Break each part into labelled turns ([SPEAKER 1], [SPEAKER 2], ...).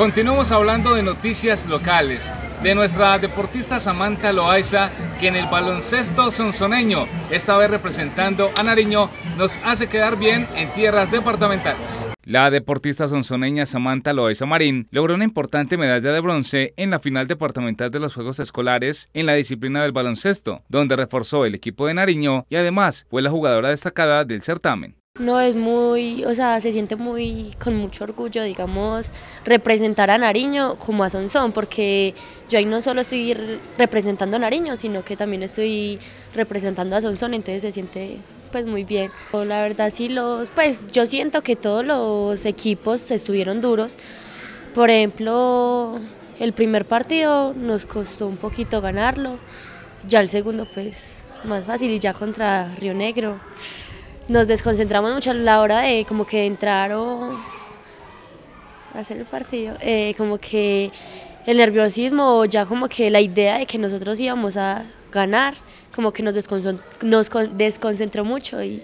[SPEAKER 1] Continuamos hablando de noticias locales, de nuestra deportista Samantha Loaiza, que en el baloncesto sonsoneño, esta vez representando a Nariño, nos hace quedar bien en tierras departamentales. La deportista sonsoneña Samantha Loaiza Marín logró una importante medalla de bronce en la final departamental de los Juegos Escolares en la disciplina del baloncesto, donde reforzó el equipo de Nariño y además fue la jugadora destacada del certamen.
[SPEAKER 2] No, es muy, o sea, se siente muy con mucho orgullo, digamos, representar a Nariño como a Sonsón, porque yo ahí no solo estoy representando a Nariño, sino que también estoy representando a Sonsón, entonces se siente pues muy bien. La verdad sí los, pues yo siento que todos los equipos estuvieron duros. Por ejemplo, el primer partido nos costó un poquito ganarlo, ya el segundo pues más fácil y ya contra Río Negro nos desconcentramos mucho a la hora de como que entrar o hacer el partido, eh, como que el nerviosismo o ya como que la idea de que nosotros íbamos a ganar, como que nos, nos desconcentró mucho y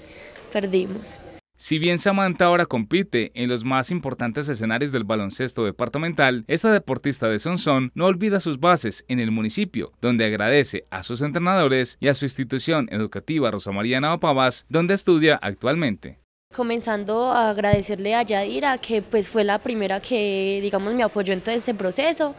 [SPEAKER 2] perdimos.
[SPEAKER 1] Si bien Samantha ahora compite en los más importantes escenarios del baloncesto departamental, esta deportista de Sonsón no olvida sus bases en el municipio, donde agradece a sus entrenadores y a su institución educativa Rosa María Navapavas, donde estudia actualmente.
[SPEAKER 2] Comenzando a agradecerle a Yadira, que pues fue la primera que digamos me apoyó en todo este proceso.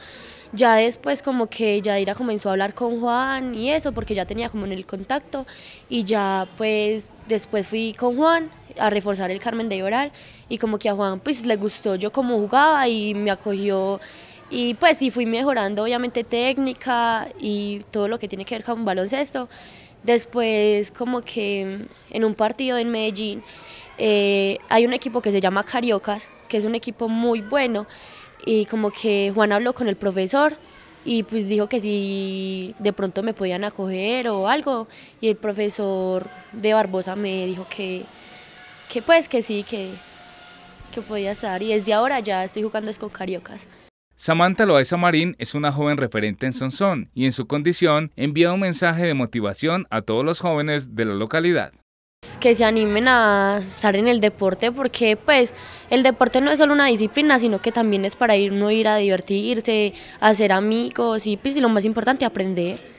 [SPEAKER 2] Ya después como que Yadira comenzó a hablar con Juan y eso, porque ya tenía como en el contacto. Y ya pues después fui con Juan a reforzar el Carmen de Lloral y como que a Juan pues le gustó yo como jugaba y me acogió y pues sí fui mejorando obviamente técnica y todo lo que tiene que ver con baloncesto. Después como que en un partido en Medellín eh, hay un equipo que se llama Cariocas, que es un equipo muy bueno y como que Juan habló con el profesor y pues dijo que si de pronto me podían acoger o algo. Y el profesor de Barbosa me dijo que, que pues que sí, que, que podía estar. Y desde ahora ya estoy jugando es con Cariocas.
[SPEAKER 1] Samantha Loaiza Marín es una joven referente en Sonsón y en su condición envía un mensaje de motivación a todos los jóvenes de la localidad
[SPEAKER 2] que se animen a estar en el deporte porque pues el deporte no es solo una disciplina sino que también es para ir, uno ir a divertirse, a hacer amigos y pues y lo más importante aprender.